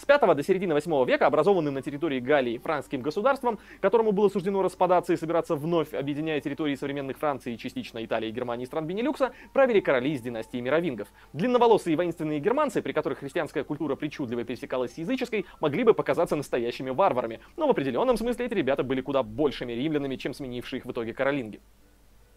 С 5 до середины 8 века образованным на территории Галлии франкским государством, которому было суждено распадаться и собираться вновь, объединяя территории современных Франции, частично Италии, Германии и стран Бенилюкса, правили короли из династии мировингов. Длинноволосые воинственные германцы, при которых христианская культура причудливо пересекалась с языческой, могли бы показаться настоящими варварами, но в определенном смысле эти ребята были куда большими римлянами, чем сменившие их в итоге каролинги.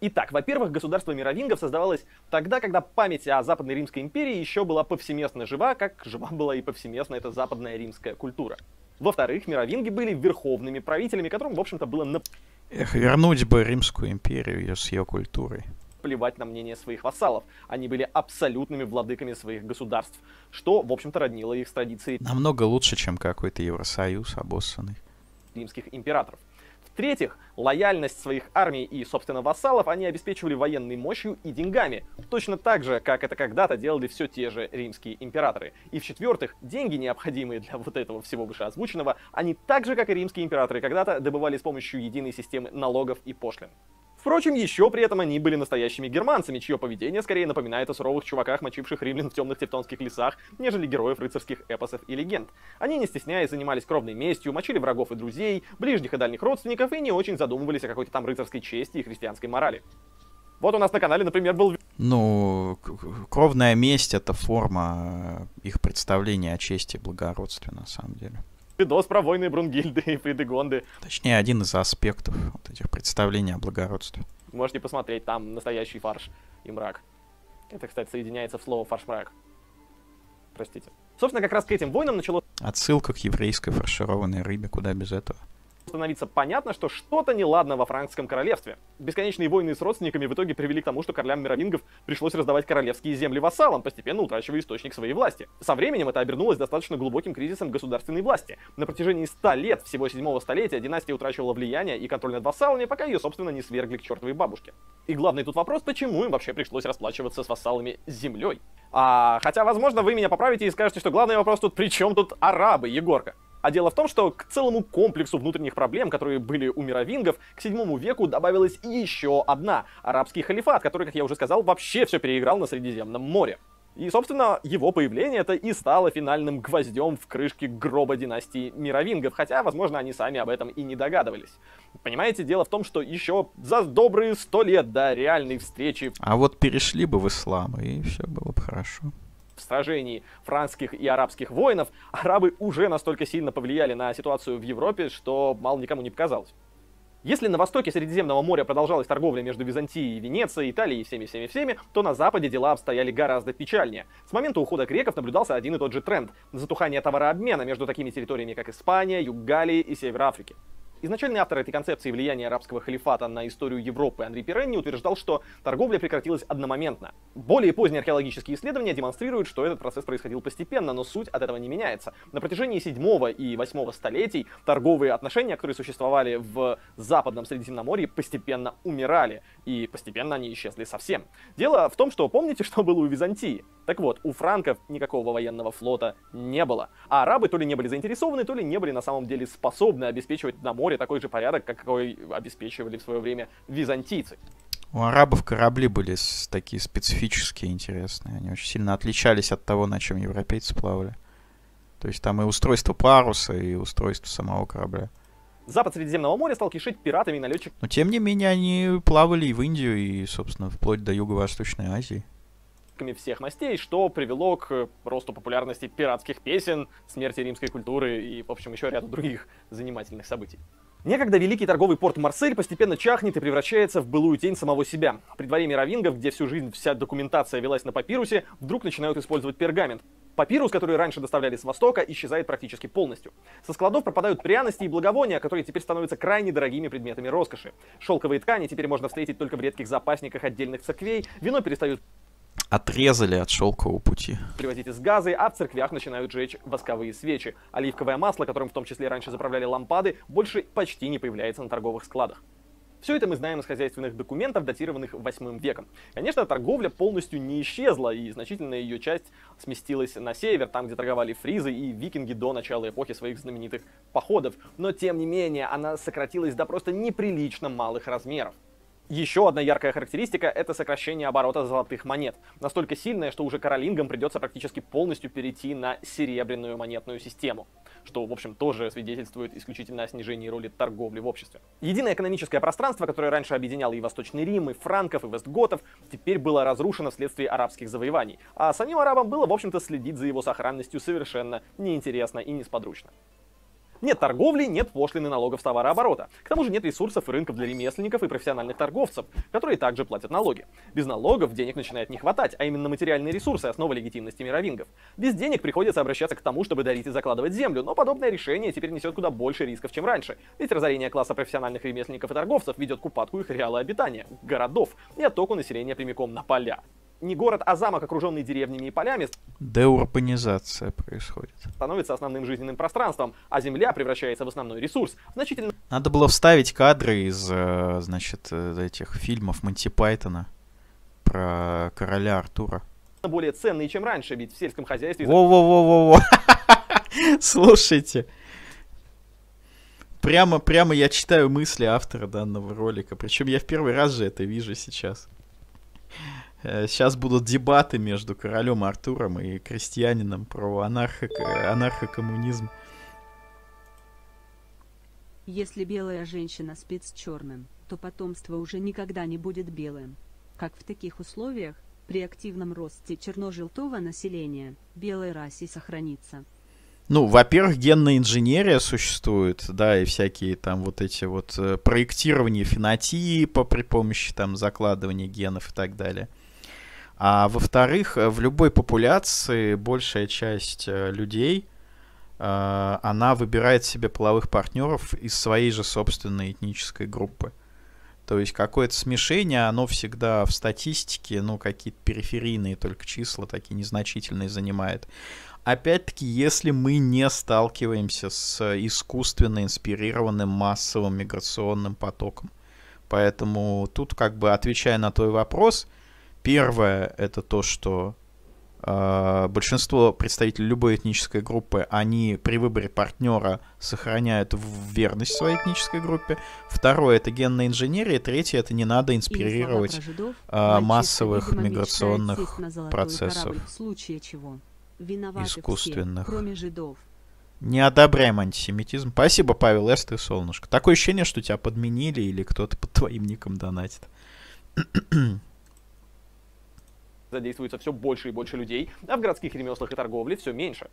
Итак, во-первых, государство мировингов создавалось тогда, когда память о Западной Римской империи еще была повсеместно жива, как жива была и повсеместно эта западная римская культура. Во-вторых, мировинги были верховными правителями, которым, в общем-то, было на... Эх, вернуть бы Римскую империю с ее культурой плевать на мнение своих вассалов. Они были абсолютными владыками своих государств, что, в общем-то, роднило их с традицией Намного лучше, чем какой-то Евросоюз обоссанный. римских императоров. В-третьих, лояльность своих армий и, собственно, вассалов они обеспечивали военной мощью и деньгами, точно так же, как это когда-то делали все те же римские императоры. И в-четвертых, деньги, необходимые для вот этого всего вышеозвученного, они так же, как и римские императоры, когда-то добывали с помощью единой системы налогов и пошлин. Впрочем, еще при этом они были настоящими германцами, чье поведение скорее напоминает о суровых чуваках, мочивших римлян в темных тевтонских лесах, нежели героев рыцарских эпосов и легенд. Они, не стесняясь, занимались кровной местью, мочили врагов и друзей, ближних и дальних родственников и не очень задумывались о какой-то там рыцарской чести и христианской морали. Вот у нас на канале, например, был Ну, кровная месть — это форма их представления о чести и благородстве, на самом деле. Видос про войны Брунгильды и Фридегонды. Точнее, один из аспектов вот этих представлений о благородстве. Можете посмотреть, там настоящий фарш и мрак. Это, кстати, соединяется в слово фарш-мрак. Простите. Собственно, как раз к этим войнам начало Отсылка к еврейской фаршированной рыбе, куда без этого. Становиться понятно, что что-то неладно во франкском королевстве. Бесконечные войны с родственниками в итоге привели к тому, что королям мировингов пришлось раздавать королевские земли вассалам, постепенно утрачивая источник своей власти. Со временем это обернулось достаточно глубоким кризисом государственной власти. На протяжении 100 лет, всего седьмого столетия, династия утрачивала влияние и контроль над вассалами, пока ее, собственно, не свергли к чертовой бабушке. И главный тут вопрос, почему им вообще пришлось расплачиваться с вассалами землей? А, хотя, возможно, вы меня поправите и скажете, что главный вопрос тут, при чем тут арабы, Егорка? А дело в том, что к целому комплексу внутренних проблем, которые были у мировингов, к 7 веку добавилась еще одна – арабский халифат, который, как я уже сказал, вообще все переиграл на Средиземном море. И, собственно, его появление это и стало финальным гвоздем в крышке гроба династии мировингов, хотя, возможно, они сами об этом и не догадывались. Понимаете, дело в том, что еще за добрые сто лет до реальной встречи А вот перешли бы в ислам, и все было бы хорошо. В сражении франкских и арабских воинов, арабы уже настолько сильно повлияли на ситуацию в Европе, что мало никому не показалось. Если на востоке Средиземного моря продолжалась торговля между Византией и Венецией, Италией и всеми-всеми-всеми, то на западе дела обстояли гораздо печальнее. С момента ухода греков наблюдался один и тот же тренд – затухание товарообмена между такими территориями, как Испания, Юг Галлии и Север Африки. Изначальный автор этой концепции влияния арабского халифата на историю Европы Андрей Пиренни утверждал, что торговля прекратилась одномоментно. Более поздние археологические исследования демонстрируют, что этот процесс происходил постепенно, но суть от этого не меняется. На протяжении 7 и 8 столетий торговые отношения, которые существовали в западном Средиземноморье, постепенно умирали, и постепенно они исчезли совсем. Дело в том, что помните, что было у Византии? Так вот, у франков никакого военного флота не было. А арабы то ли не были заинтересованы, то ли не были на самом деле способны обеспечивать на море такой же порядок, как какой обеспечивали в свое время византийцы. У арабов корабли были такие специфические, интересные. Они очень сильно отличались от того, на чем европейцы плавали. То есть там и устройство паруса, и устройство самого корабля. Запад Средиземного моря стал кишить пиратами и налетчиками Но тем не менее они плавали и в Индию, и, собственно, вплоть до Юго-Восточной Азии. Всех мастей, что привело к росту популярности пиратских песен, смерти римской культуры и, в общем, еще ряду других занимательных событий. Некогда великий торговый порт Марсель постепенно чахнет и превращается в былую тень самого себя. При дворе мировингов, где всю жизнь вся документация велась на папирусе, вдруг начинают использовать пергамент. Папирус, который раньше доставляли с Востока, исчезает практически полностью. Со складов пропадают пряности и благовония, которые теперь становятся крайне дорогими предметами роскоши. Шелковые ткани теперь можно встретить только в редких запасниках отдельных церквей, вино перестают Отрезали от шелкового пути. привозить из газы, а в церквях начинают жечь восковые свечи. Оливковое масло, которым в том числе раньше заправляли лампады, больше почти не появляется на торговых складах. Все это мы знаем из хозяйственных документов, датированных 8 веком. Конечно, торговля полностью не исчезла, и значительная ее часть сместилась на север, там, где торговали фризы и викинги до начала эпохи своих знаменитых походов. Но, тем не менее, она сократилась до просто неприлично малых размеров. Еще одна яркая характеристика — это сокращение оборота золотых монет. Настолько сильное, что уже каролингам придется практически полностью перейти на серебряную монетную систему что, в общем, тоже свидетельствует исключительно о снижении роли торговли в обществе. Единое экономическое пространство, которое раньше объединяло и Восточный Рим, и франков, и вестготов, теперь было разрушено вследствие арабских завоеваний, а самим арабам было, в общем-то, следить за его сохранностью совершенно неинтересно и несподручно. Нет торговли, нет пошлины налогов с товарооборота. К тому же нет ресурсов и рынков для ремесленников и профессиональных торговцев, которые также платят налоги. Без налогов денег начинает не хватать, а именно материальные ресурсы – основа легитимности мировингов. Без денег приходится обращаться к тому, чтобы дарить и закладывать землю, но подобное решение теперь несет куда больше рисков, чем раньше. Ведь разорение класса профессиональных ремесленников и торговцев ведет к упадку их реала обитания, городов и оттоку населения прямиком на поля не город, а замок, окруженный деревнями и полями, деурбанизация происходит. Становится основным жизненным пространством, а земля превращается в основной ресурс. Значительно... Надо было вставить кадры из, э, значит, этих фильмов Монти Пайтона про короля Артура. Более ценные, чем раньше, ведь в сельском хозяйстве... Во-во-во-во-во! Слушайте, прямо, прямо я читаю мысли автора данного ролика. Причем я в первый раз же это вижу сейчас. Сейчас э, будут дебаты между королем Артуром и крестьянином про анархо анархокоммунизм. Если белая женщина спит с черным, то потомство уже никогда не будет белым. Как в таких условиях, при активном росте черножелтого населения, белой расе сохранится. Ну, во-первых, генная инженерия существует, да, и всякие там вот эти вот э, проектирования фенотипа при помощи там закладывания генов и так далее. А во-вторых, в любой популяции большая часть э, людей, э, она выбирает себе половых партнеров из своей же собственной этнической группы. То есть какое-то смешение, оно всегда в статистике, ну, какие-то периферийные только числа, такие незначительные занимает. Опять-таки, если мы не сталкиваемся с искусственно инспирированным массовым миграционным потоком. Поэтому тут, как бы отвечая на твой вопрос, Первое это то, что э, большинство представителей любой этнической группы, они при выборе партнера сохраняют верность своей этнической группе. Второе это генная инженерия. Третье это не надо инспирировать жидов, э, массовых миграционных процессов. в случае чего искусственных. Все, кроме жидов. Не одобряем антисемитизм. Спасибо, Павел Эст и Солнышко. Такое ощущение, что тебя подменили или кто-то под твоим ником донатит задействуется все больше и больше людей, а в городских ремеслах и торговле все меньше.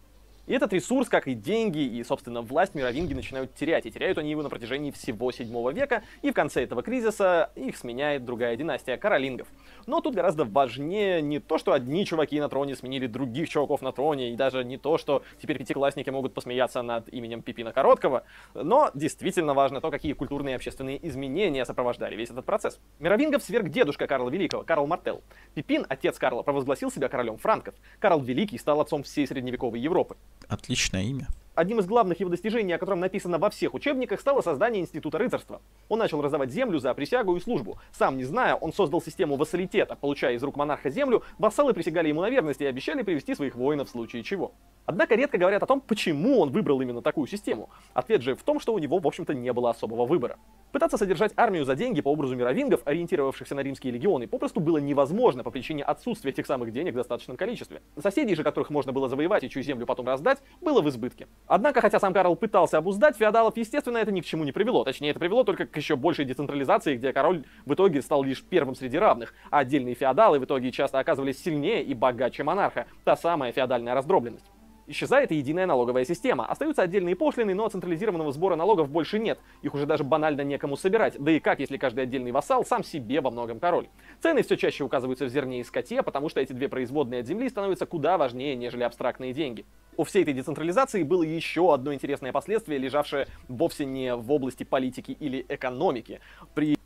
И этот ресурс, как и деньги, и, собственно, власть мировинги начинают терять. И теряют они его на протяжении всего 7 века, и в конце этого кризиса их сменяет другая династия каролингов. Но тут гораздо важнее не то, что одни чуваки на троне сменили других чуваков на троне, и даже не то, что теперь пятиклассники могут посмеяться над именем Пипина Короткого, но действительно важно то, какие культурные и общественные изменения сопровождали весь этот процесс. Мировингов сверг дедушка Карла Великого, Карл Мартел. Пипин, отец Карла, провозгласил себя королем франков. Карл Великий стал отцом всей средневековой Европы. Отличное имя. Одним из главных его достижений, о котором написано во всех учебниках, стало создание института рыцарства. Он начал раздавать землю за присягу и службу. Сам не зная, он создал систему вассалитета. Получая из рук монарха землю, вассалы присягали ему на верность и обещали привести своих воинов в случае чего. Однако редко говорят о том, почему он выбрал именно такую систему. Ответ же в том, что у него, в общем-то, не было особого выбора. Пытаться содержать армию за деньги по образу мировингов, ориентировавшихся на римские легионы, попросту было невозможно по причине отсутствия тех самых денег в достаточном количестве. Соседей же, которых можно было завоевать и чью землю потом раздать, было в избытке. Однако, хотя сам Карл пытался обуздать феодалов, естественно, это ни к чему не привело. Точнее, это привело только к еще большей децентрализации, где король в итоге стал лишь первым среди равных, а отдельные феодалы в итоге часто оказывались сильнее и богаче монарха. Та самая феодальная раздробленность. Исчезает и единая налоговая система. Остаются отдельные пошлины, но централизированного сбора налогов больше нет. Их уже даже банально некому собирать. Да и как, если каждый отдельный вассал сам себе во многом король? Цены все чаще указываются в зерне и скоте, потому что эти две производные от земли становятся куда важнее, нежели абстрактные деньги. У всей этой децентрализации было еще одно интересное последствие, лежавшее вовсе не в области политики или экономики. При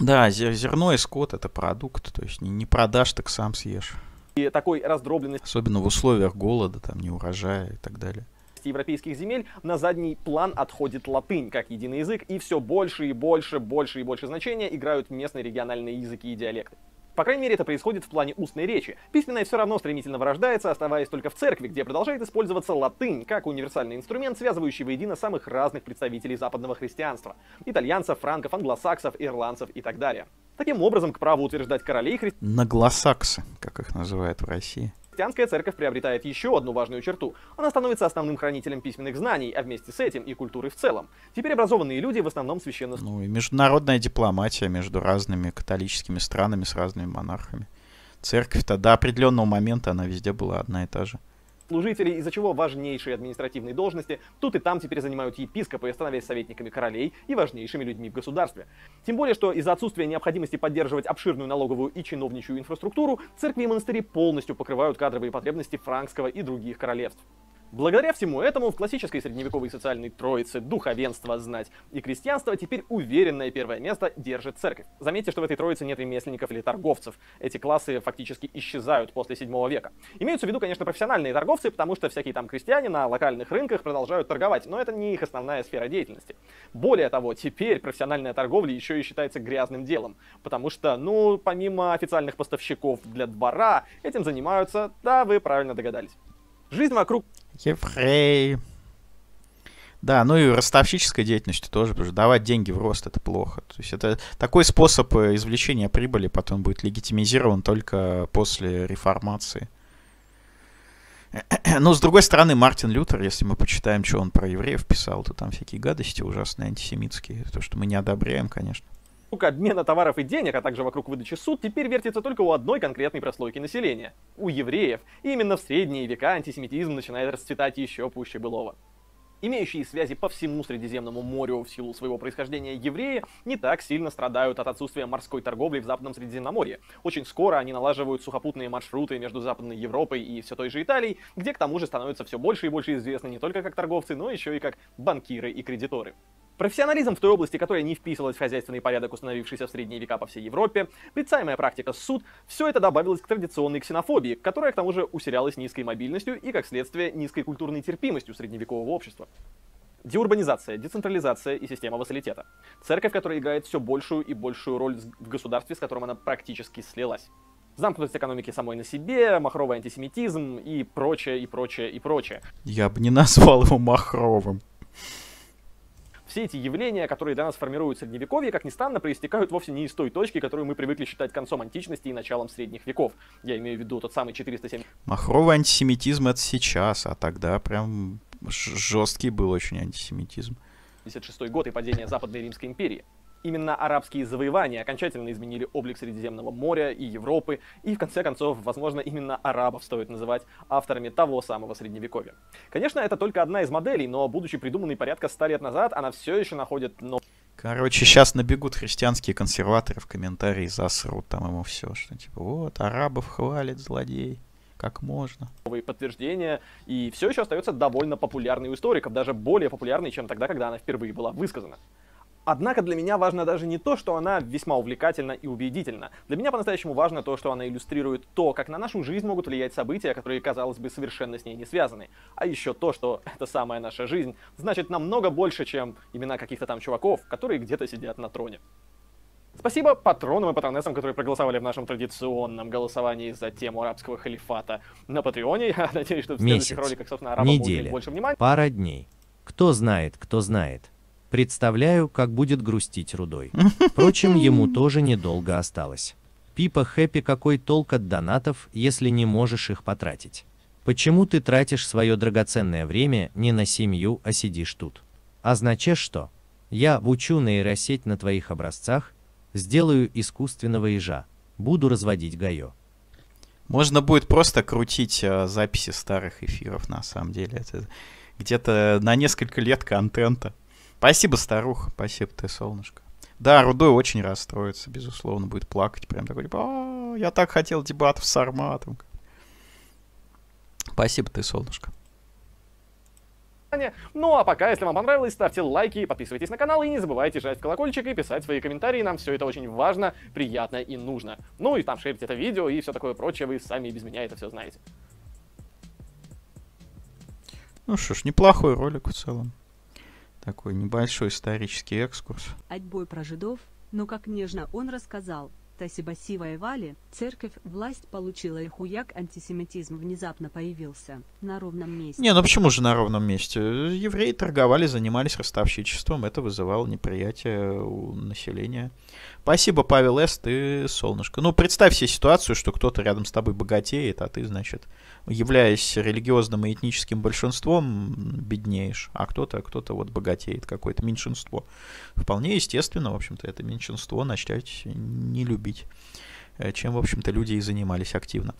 да, зерно и скот это продукт, то есть не продашь, так сам съешь такой раздробленности. Особенно в условиях голода, там, неурожая и так далее европейских земель на задний план отходит латынь как единый язык, и все больше и больше, больше и больше значения играют местные региональные языки и диалекты. По крайней мере, это происходит в плане устной речи. Письменная все равно стремительно вырождается, оставаясь только в церкви, где продолжает использоваться латынь как универсальный инструмент, связывающий воедино самых разных представителей западного христианства. Итальянцев, франков, англосаксов, ирландцев и так далее. Таким образом, к праву утверждать королей христиан Наглосаксы, как их называют в России. Христианская церковь приобретает еще одну важную черту. Она становится основным хранителем письменных знаний, а вместе с этим и культуры в целом. Теперь образованные люди в основном священно Ну и международная дипломатия между разными католическими странами с разными монархами. Церковь-то до определенного момента она везде была одна и та же. Служителей, из-за чего важнейшие административные должности тут и там теперь занимают епископы, становясь советниками королей и важнейшими людьми в государстве. Тем более, что из-за отсутствия необходимости поддерживать обширную налоговую и чиновничью инфраструктуру, церкви и монастыри полностью покрывают кадровые потребности франкского и других королевств. Благодаря всему этому в классической средневековой социальной троице духовенство, знать и крестьянство теперь уверенное первое место держит церковь. Заметьте, что в этой троице нет ремесленников или торговцев. Эти классы фактически исчезают после 7 века. Имеются в виду, конечно, профессиональные торговцы, потому что всякие там крестьяне на локальных рынках продолжают торговать, но это не их основная сфера деятельности. Более того, теперь профессиональная торговля еще и считается грязным делом, потому что, ну, помимо официальных поставщиков для двора, этим занимаются, да, вы правильно догадались. Жизнь вокруг Еврей. Да, ну и ростовщической деятельностью тоже, потому что давать деньги в рост это плохо. То есть это такой способ э, извлечения прибыли потом будет легитимизирован только после реформации. Но, с другой стороны, Мартин Лютер, если мы почитаем, что он про евреев писал, то там всякие гадости ужасные, антисемитские. То, что мы не одобряем, конечно. Обмена товаров и денег, а также вокруг выдачи суд, теперь вертится только у одной конкретной прослойки населения – у евреев. И именно в средние века антисемитизм начинает расцветать еще пуще былого. Имеющие связи по всему Средиземному морю в силу своего происхождения евреи не так сильно страдают от отсутствия морской торговли в Западном Средиземноморье. Очень скоро они налаживают сухопутные маршруты между Западной Европой и все той же Италией, где к тому же становятся все больше и больше известны не только как торговцы, но еще и как банкиры и кредиторы. Профессионализм в той области, которая не вписывалась в хозяйственный порядок, установившийся в средние века по всей Европе, прицаемая практика суд, все это добавилось к традиционной ксенофобии, которая к тому же усилялась низкой мобильностью и, как следствие, низкой культурной терпимостью средневекового общества. Деурбанизация, децентрализация и система вассалитета. Церковь, которая играет все большую и большую роль в государстве, с которым она практически слилась. Замкнутость экономики самой на себе, махровый антисемитизм и прочее, и прочее, и прочее. Я бы не назвал его махровым. Все эти явления, которые для нас формируют средневековье, как ни странно, проистекают вовсе не из той точки, которую мы привыкли считать концом античности и началом средних веков. Я имею в виду тот самый 407 Махровый антисемитизм это сейчас, а тогда прям жесткий был очень антисемитизм. 56 год и падение Западной Римской империи. Именно арабские завоевания окончательно изменили облик Средиземного моря и Европы, и в конце концов, возможно, именно арабов стоит называть авторами того самого Средневековья. Конечно, это только одна из моделей, но будучи придуманной порядка 100 лет назад, она все еще находит но- Короче, сейчас набегут христианские консерваторы в комментарии, засрут там ему все, что типа вот, арабов хвалит злодей, как можно. новые подтверждения, и все еще остается довольно популярной у историков, даже более популярной, чем тогда, когда она впервые была высказана. Однако для меня важно даже не то, что она весьма увлекательна и убедительна. Для меня по-настоящему важно то, что она иллюстрирует то, как на нашу жизнь могут влиять события, которые, казалось бы, совершенно с ней не связаны. А еще то, что эта самая наша жизнь значит намного больше, чем имена каких-то там чуваков, которые где-то сидят на троне. Спасибо патронам и патронессам, которые проголосовали в нашем традиционном голосовании за тему арабского халифата на Патреоне. Я надеюсь, что в следующих Месяц. роликах, собственно, арабам будет Неделя. уделить больше внимания. Пара дней. Кто знает, кто знает. Представляю, как будет грустить Рудой. Впрочем, ему тоже недолго осталось. Пипа Хэппи, какой толк от донатов, если не можешь их потратить? Почему ты тратишь свое драгоценное время не на семью, а сидишь тут? Означает что? Я учу нейросеть на твоих образцах, сделаю искусственного ежа, буду разводить гайо. Можно будет просто крутить э, записи старых эфиров, на самом деле. Это где-то на несколько лет контента. Спасибо, старуха. Спасибо, ты, солнышко. Да, Рудой очень расстроится, безусловно, будет плакать. Прям такой, типа, «А, я так хотел дебатов с Арматом. Спасибо, ты, солнышко. Ну а пока, если вам понравилось, ставьте лайки, подписывайтесь на канал и не забывайте жать колокольчик и писать свои комментарии. Нам все это очень важно, приятно и нужно. Ну и там шерить это видео и все такое прочее, вы сами и без меня это все знаете. Ну что ж, неплохой ролик в целом. Такой небольшой исторический экскурс. Отбой про жидов, но как нежно он рассказал. Спасибо Сивой Вали, церковь, власть получила и хуяк антисемитизм внезапно появился на ровном месте. Не, ну почему же на ровном месте? Евреи торговали, занимались ростовщичеством, это вызывало неприятие у населения. Спасибо, Павел С., ты солнышко. Ну, представь себе ситуацию, что кто-то рядом с тобой богатеет, а ты, значит, являясь религиозным и этническим большинством, беднеешь, а кто-то, кто-то вот богатеет, какое-то меньшинство. Вполне естественно, в общем-то, это меньшинство начать не любить, э, чем, в общем-то, люди и занимались активно.